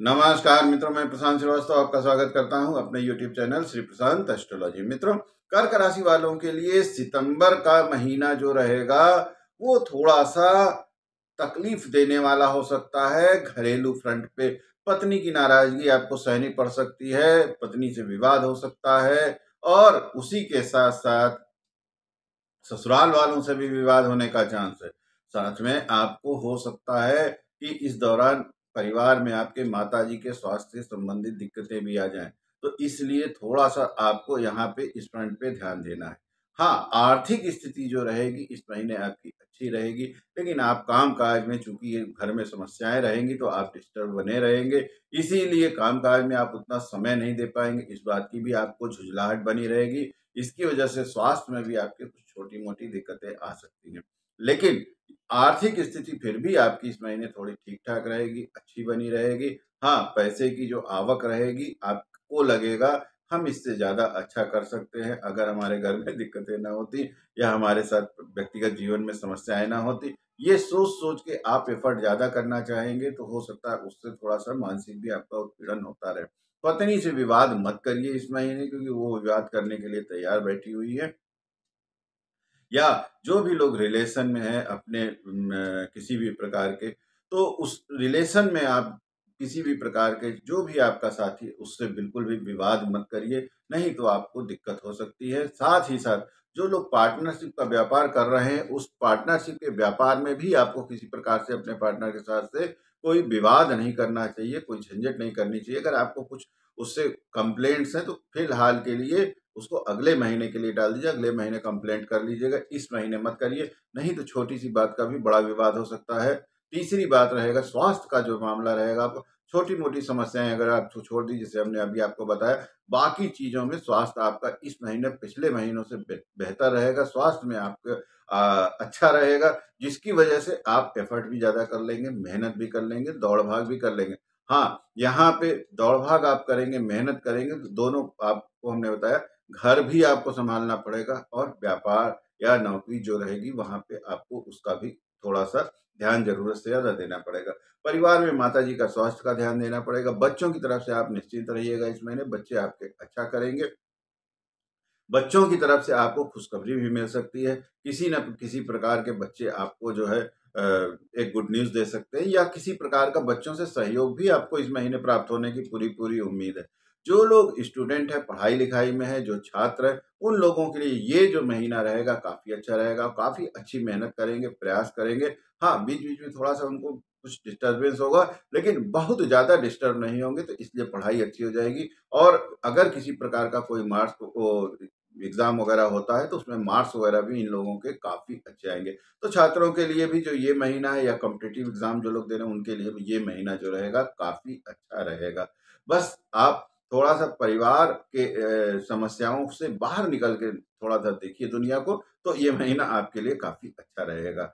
नमस्कार मित्रों, मैं प्रशांत श्रीवास्तव आपका स्वागत करता हूँ अपने YouTube channel Shri Prashant astrology मित्रों, कर्क राशि वालों के लिए सितंबर का महीना जो रहेगा, वो थोड़ा सा तकलीफ़ देने वाला हो सकता है। घरेलू फ्रंट पे पत्नी की नाराज़गी आपको सहनी पड़ सकती है, पत्नी से विवाद हो सकता है और उसी के साथ साथ ससुराल वालों से भी विवाद होने का चांस है। साथ में आपको हो सकता है कि इस दौरान परिवार में आपके माता जी के स्वास्थ्य संबंधित दिक्कतें भी आ जाएँ तो इसलिए थोड़ा सा आपको यहाँ पे इस फ्रंट पे ध्यान देना है। हाँ आर्थिक स्थिति जो रहेगी, इस महीने आपकी अच्छी रहेगी, लेकिन आप काम काज में चूँकि घर में समस्याएँ रहेंगी तो आप डिस्टर्ब बने रहेंगे, इसीलिए काम काज में आप उतना समय नहीं दे पाएँगे, इस बात की भी आपको झुझलाहट बनी रहेगी, इसकी वजह से स्वास्थ्य में भी आपके कुछ छोटी मोटी दिक्कतें आ सकती हैं। लेकिन आर्थिक स्थिति फिर भी आपकी इस महीने थोड़ी ठीक ठाक रहेगी, अच्छी बनी रहेगी। हाँ पैसे की जो आवक रहेगी, आपको लगेगा हम इससे ज़्यादा अच्छा कर सकते हैं, अगर हमारे घर में दिक्कतें ना होती या हमारे साथ व्यक्तिगत जीवन में समस्याएँ ना होती। ये सोच सोच के आप एफर्ट ज़्यादा करना चाहेंगे तो हो सकता है उससे थोड़ा सा मानसिक भी आपका उत्पीड़न होता रहे। पत्नी से विवाद मत करिए इस महीने क्योंकि वो विवाद करने के लिए तैयार बैठी हुई है। या जो भी लोग रिलेशन में है अपने किसी भी प्रकार के तो उस रिलेशन में आप किसी भी प्रकार के जो भी आपका साथी, उससे बिल्कुल भी विवाद मत करिए। नहीं तो आपको दिक्कत हो सकती है। साथ ही साथ जो लोग पार्टनरशिप का व्यापार कर रहे हैं, उस पार्टनरशिप के व्यापार में भी आपको किसी प्रकार से अपने पार्टनर के साथ से कोई विवाद नहीं करना चाहिए, कोई झंझट नहीं करनी चाहिए। अगर आपको कुछ उससे कंप्लेंट्स हैं तो फ़िलहाल के लिए उसको अगले महीने के लिए डाल दीजिए, अगले महीने कंप्लेंट कर लीजिएगा, इस महीने मत करिए। नहीं तो छोटी सी बात का भी बड़ा विवाद हो सकता है। तीसरी बात रहेगा, स्वास्थ्य का जो मामला रहेगा, आप छोटी मोटी समस्याएँ अगर आप छोड़ दी जैसे हमने अभी आपको बताया, बाकी चीज़ों में स्वास्थ्य आपका इस महीने, पिछले महीनों से बेहतर रहेगा, स्वास्थ्य में आपका अच्छा रहेगा, जिसकी वजह से आप एफर्ट भी ज़्यादा कर लेंगे, मेहनत भी कर लेंगे, दौड़ भाग भी कर लेंगे। हाँ यहाँ पे दौड़ भाग आप करेंगे, मेहनत करेंगे तो दोनों आपको हमने बताया घर भी आपको संभालना पड़ेगा और व्यापार या नौकरी जो रहेगी, वहाँ पे आपको उसका भी थोड़ा सा ध्यान ज़रूरत से ज़्यादा देना पड़ेगा। परिवार में माता जी का स्वास्थ्य का ध्यान देना पड़ेगा। बच्चों की तरफ़ से आप निश्चिंत रहिएगा इस महीने, बच्चे आपके अच्छा करेंगे। बच्चों की तरफ़ से आपको खुशखबरी भी मिल सकती है। किसी न किसी प्रकार के बच्चे आपको जो है एक गुड न्यूज़ दे सकते हैं या किसी प्रकार का बच्चों से सहयोग भी आपको इस महीने प्राप्त होने की पूरी पूरी उम्मीद है। जो लोग स्टूडेंट है पढ़ाई लिखाई में है, जो छात्र है, उन लोगों के लिए ये जो महीना रहेगा काफ़ी अच्छा रहेगा। काफ़ी अच्छी मेहनत करेंगे, प्रयास करेंगे। हाँ बीच बीच में थोड़ा सा उनको कुछ डिस्टर्बेंस होगा, लेकिन बहुत ज़्यादा डिस्टर्ब नहीं होंगे तो इसलिए पढ़ाई अच्छी हो जाएगी। और अगर किसी प्रकार का कोई मार्क्स एग्ज़ाम वगैरह होता है तो उसमें मार्क्स वगैरह भी इन लोगों के काफ़ी अच्छे आएँगे। तो छात्रों के लिए भी जो ये महीना है, या कॉम्पिटिटिव एग्ज़ाम जो लोग दे रहे हैं, उनके लिए भी ये महीना जो रहेगा काफ़ी अच्छा रहेगा। बस आप थोड़ा सा परिवार के समस्याओं से बाहर निकल के थोड़ा सा देखिए दुनिया को तो ये महीना आपके लिए काफ़ी अच्छा रहेगा।